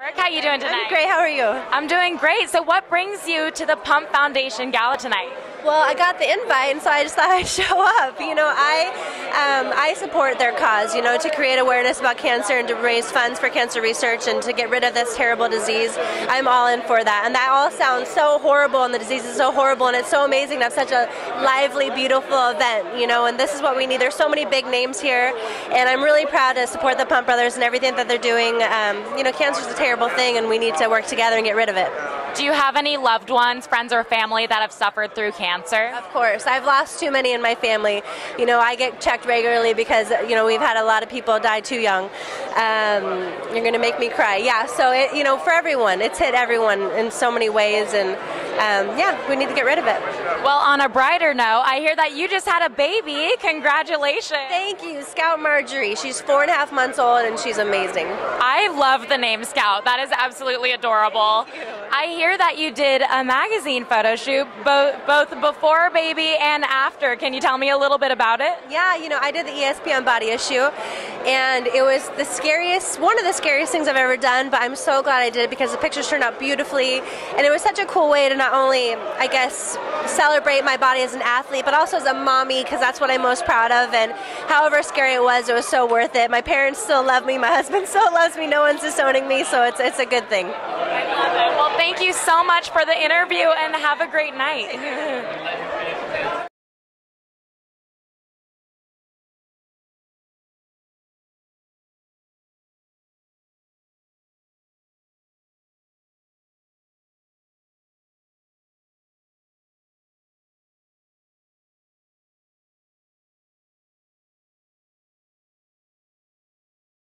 How you doing tonight? I'm great. How are you? I'm doing great. So, what brings you to the Pump Foundation Gala tonight? Well, I got the invite, and so I just thought I'd show up. You know, I um, I support their cause. You know, to create awareness about cancer and to raise funds for cancer research and to get rid of this terrible disease. I'm all in for that. And that all sounds so horrible, and the disease is so horrible, and it's so amazing to have such a lively, beautiful event. You know, and this is what we need. There's so many big names here, and I'm really proud to support the Pump Brothers and everything that they're doing. Um, you know, cancer is a terrible thing, and we need to work together and get rid of it. Do you have any loved ones, friends, or family that have suffered through cancer? Of course. I've lost too many in my family. You know, I get checked regularly because, you know, we've had a lot of people die too young. Um, you're going to make me cry. Yeah, so, it, you know, for everyone, it's hit everyone in so many ways. And, um, yeah, we need to get rid of it. Well, on a brighter note, I hear that you just had a baby. Congratulations. Thank you, Scout Marjorie. She's four and a half months old and she's amazing. I love the name Scout. That is absolutely adorable. I hear that you did a magazine photo shoot both both before baby and after. Can you tell me a little bit about it? Yeah, you know, I did the ESPN body issue and it was the scariest one of the scariest things I've ever done, but I'm so glad I did it because the pictures turned out beautifully and it was such a cool way to not only, I guess, celebrate my body as an athlete, but also as a mommy because that's what I'm most proud of and however scary it was, it was so worth it. My parents still love me, my husband still loves me, no one's disowning me, so it's it's a good thing. Well, thank you so much for the interview and have a great night.